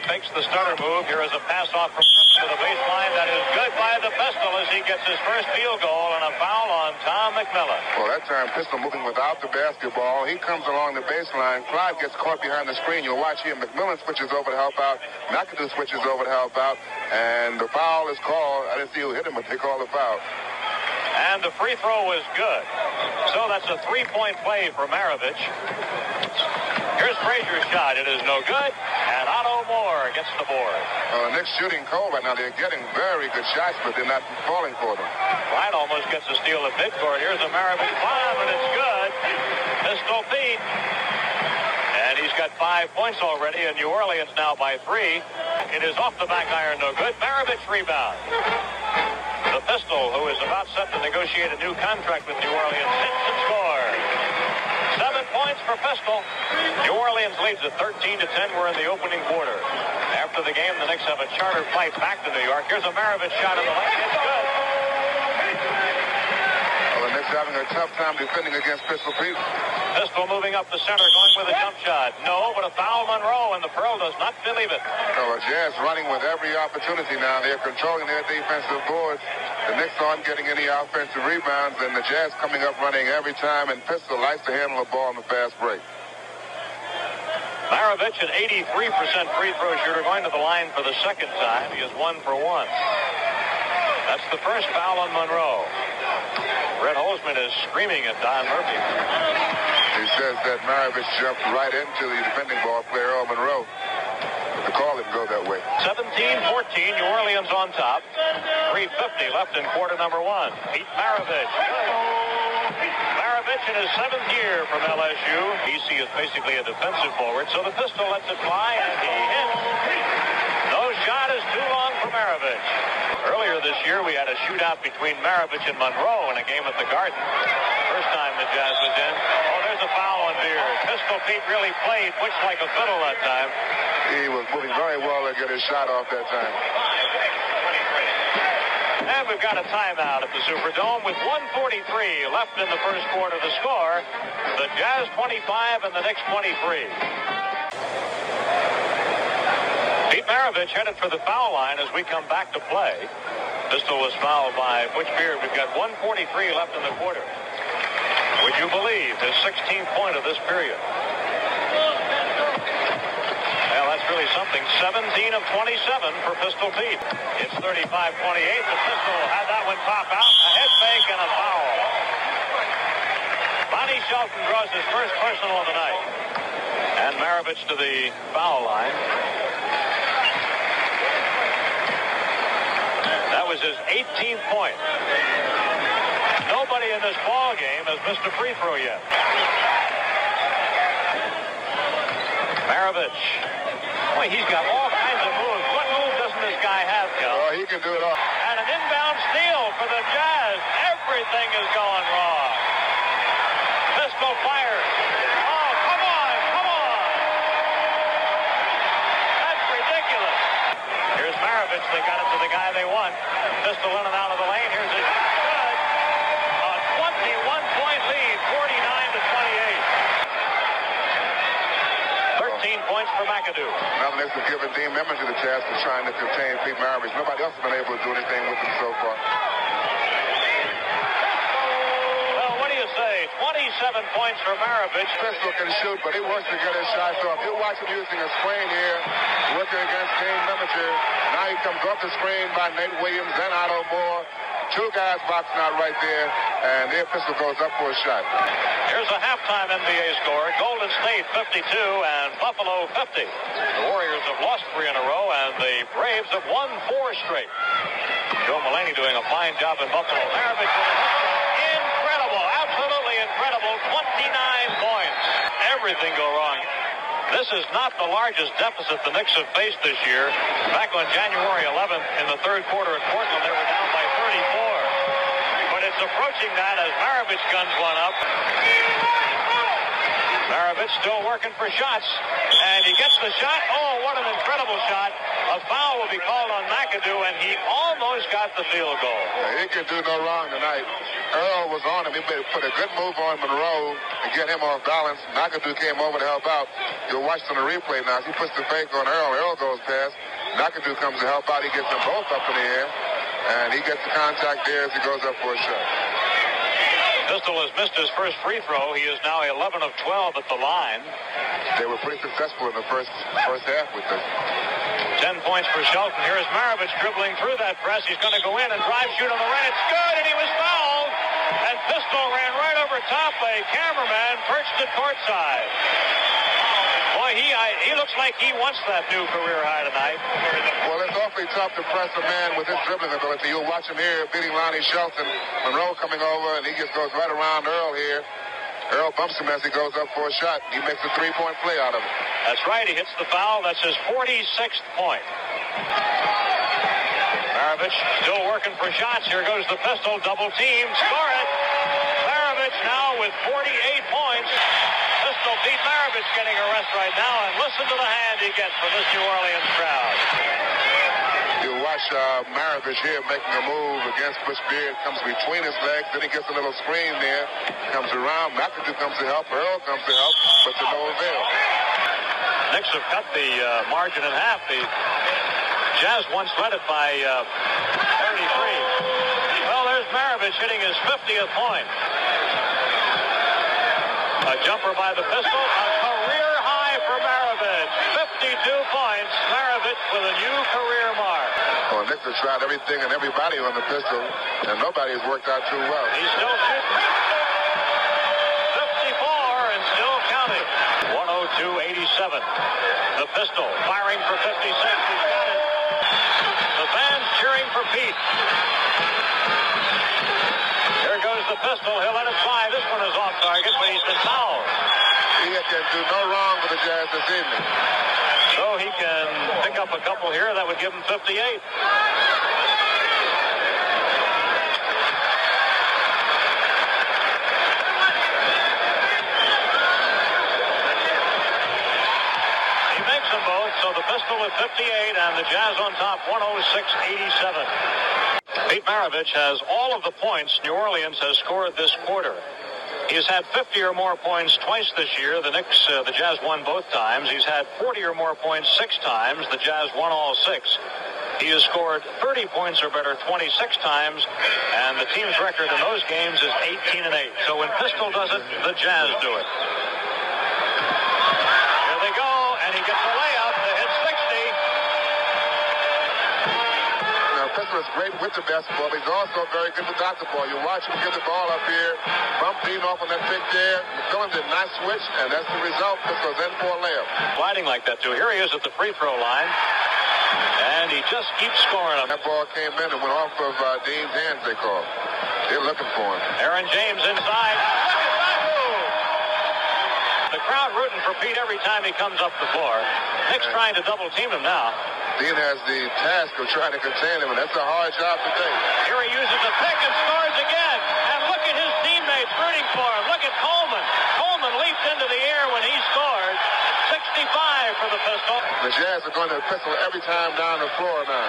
he fakes the stutter move. Here is a pass off from to the baseline. That is good by the pistol as he gets his first field goal and a foul on Tom McMillen. Well, that time pistol moving without the basketball. He comes along the baseline. Clyde gets caught behind the screen. You'll watch here. McMillan switches over to help out. McAdoo switches over to help out. And the foul is called. I didn't see who hit him, but they called the foul. And the free throw was good. So that's a three-point play for Maravich. Here's Frazier's shot. It is no good. Otto Moore gets the board. Knicks shooting cold right now. They're getting very good shots, but they're not falling for them. Wright almost gets a steal at midcourt. Here's a Maravich bomb, and it's good. Pistol Pete. And he's got five points already, and New Orleans now by three. It is off the back iron, no good. Maravich rebound. The pistol, who is about set to negotiate a new contract with New Orleans, hits and scores. For Pistol. New Orleans leads at 13 to 10. We're in the opening quarter. After the game, the Knicks have a charter flight back to New York. Here's a Maravich shot in the lane. It's good. Well, the Knicks having a tough time defending against Pistol Pete. Pistol moving up the center, going with a jump shot. No, but a foul Monroe, and the Pearl does not believe it. So Jazz running with every opportunity now. They're controlling their defensive boards. The Knicks aren't getting any offensive rebounds, and the Jazz coming up running every time, and Pistol likes to handle the ball in the fast break. Maravich, an 83% free throw shooter, going to the line for the second time. He is one for one. That's the first foul on Monroe. Red Holzman is screaming at Don Murphy. He says that Maravich jumped right into the defending ball player, Earl Monroe. The call didn't go that way. 17-14, New Orleans on top. 3.50 left in quarter number one. Pete Maravich. Maravich in his seventh year from LSU. BC is basically a defensive forward, so the pistol lets it fly, and he hits. No shot is too long for Maravich. Earlier this year, we had a shootout between Maravich and Monroe in a game at the Garden. First time the Jazz was in. Oh, there's a foul on Beard. Pistol Pete really played, pushed like a fiddle that time. He was moving very well to get his shot off that time. And we've got a timeout at the Superdome with 143 left in the first quarter. The score, the Jazz 25 and the Knicks 23. Maravich headed for the foul line as we come back to play. Pistol was fouled by Butch Beard. We've got 143 left in the quarter. Would you believe his 16th point of this period? Well, that's really something. 17 of 27 for Pistol Pete. It's 35-28. The Pistol had that one pop out. A head fake and a foul. Lonnie Shelton draws his first personal of the night. And Maravich to the foul line. Was his 18th point. Nobody in this ball game has missed a free throw yet. Maravich. Boy, he's got all kinds of moves. What move doesn't this guy have, Cal? Oh, he can do it all. And an inbound steal for the Jazz. Everything is going wrong. Pistol fires. Oh, come on, come on. That's ridiculous. Here's They got it to the guy they want. Pistol in and out of the lane. Here's shot. Good. A 21-point lead, 49 to 28. 13 points for McAdoo. Now Knicks have given Dean Meminger the chance to trying to contain Pete Maravich. Nobody else has been able to do anything with him so far. Well, what do you say? 27 points for Maravich. Pistol can shoot, but he wants to get his shots off. You watch him using a screen here, working against Dean Meminger. Now he comes off the screen by Nate Williams, then Otto Moore. Two guys boxing out right there, and their pistol goes up for a shot. Here's a halftime NBA score. Golden State 52 and Buffalo 50. The Warriors have lost three in a row, and the Braves have won four straight. Joe Mullaney doing a fine job in Buffalo. Maravich with a incredible, absolutely incredible 29 points. Everything go wrong. This is not the largest deficit the Knicks have faced this year. Back on January 11th in the third quarter at Portland, they were down by 34. But it's approaching that as Maravich guns one up. Maravich still working for shots. And he gets the shot. Oh, what an incredible shot. A foul will be called on McAdoo, and he almost got the field goal. Yeah, he can do no wrong tonight. Earl was on him. He put a good move on Monroe to get him off balance. McAdoo came over to help out. You'll watch on the replay now. He puts the fake on Earl. Earl goes past. McAdoo comes to help out. He gets them both up in the air, and he gets the contact there as he goes up for a shot. Pistol has missed his first free throw. He is now 11 of 12 at the line. They were pretty successful in the first first half with this. 10 points for Shelton. Here is Maravich dribbling through that press. He's going to go in and drive shoot on the right. It's good, and he was fouled. And Pistol ran right over top. A cameraman perched at courtside. Boy, he I, he looks like he wants that new career high tonight. Well, it's awfully tough to press a man with his dribbling ability. You'll watch him here beating Lonnie Shelton. Monroe coming over, and he just goes right around Earl here. Earl bumps him as he goes up for a shot. He makes a three-point play out of it. That's right. He hits the foul. That's his 46th point. Maravich still working for shots. Here goes the pistol. Double team. Score it. Maravich now with 48 points. Pistol Pete Maravich getting a rest right now. And listen to the hand he gets from this New Orleans crowd. You watch uh, Maravich here making a move against Butch Beard. Comes between his legs. Then he gets a little screen there. Comes around. McAdoo comes to help. Earl comes to help. But to no avail. Knicks have cut the uh, margin in half. The Jazz once led it by uh, 33. Well, there's Maravich hitting his 50th point. A jumper by the pistol. A career high for Maravich. 52 points. Maravich with a new career mark. Well, Knicks have tried everything and everybody on the pistol, and nobody has worked out too well. He's still shooting. 54 and still counting. 102-87. The pistol firing for 56. He's got it. The fans cheering for Pete. Here goes the pistol. He'll let it fly. This one is off target, but he's been fouled. He can do no wrong with the Jazz this evening. So he can pick up a couple here. That would give him 58. He makes them both, so the pistol with 58 and the Jazz on top 106-87. Pete Maravich has all of the points New Orleans has scored this quarter. He's had 50 or more points twice this year. The Knicks, uh, the Jazz won both times. He's had 40 or more points six times. The Jazz won all six. He has scored 30 points or better 26 times, and the team's record in those games is 18 and 8. So when Pistol does it, the Jazz do it. Here they go, and he gets a layup to hit 60. Now, Pistol is great with the basketball, but he's also very good with the ball. You watch him get the ball up here, bump Dean off on that pick there. McMillen did not switch, and that's the result. Pistol's in for a layup. Sliding like that, too. Here he is at the free throw line. And he just keeps scoring them. That ball came in and went off of uh, Dean's hands, they call. They're looking for him. Aaron James inside. Look at that move. The crowd rooting for Pete every time he comes up the floor. Knicks trying to double team him now. Dean has the task of trying to contain him, and that's a hard job to do. Here he uses a pick and scores again. And look at his teammates rooting for him. Look at Coleman. Coleman leaped into the air when he scored. 65 for the pistol. The Jazz are going to pistol every time down the floor now.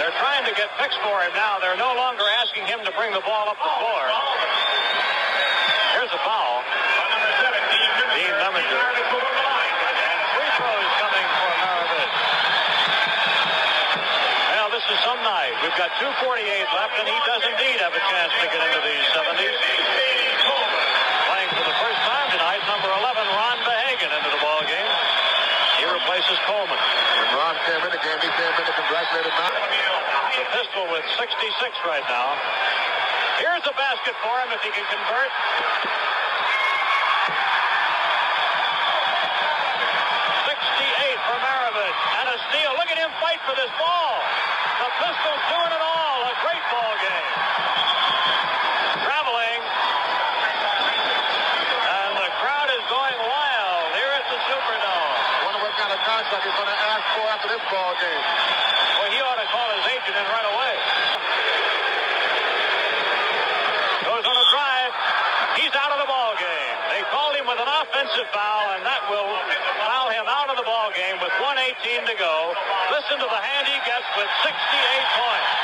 They're trying to get picks for him now. They're no longer asking him to bring the ball up the floor. Here's a foul. Dean Meminger. And free throws coming for Maravich. Well, this is some night. We've got 248 left, and he does indeed have a chance to get into the 70s. Playing for the first time tonight, number 11, Ron Behagen, into the ball game. He replaces Coleman. When Ron came in the game, he came in to congratulate him. The pistol with 66 right now. Here's a basket for him if he can convert. 68 for Maravich. And a steal. Look at him fight for this ball. The doing it all. A great ball game. Traveling. And the crowd is going wild here at the Superdome. Wonder what kind of contract he's going to ask for game. Well, he ought to call his agent in right away. Goes on a drive. He's out of the ball game. They called him with an offensive foul, and that will foul him out of the ball game with 118 to go. Listen to the hand he gets with 68 points.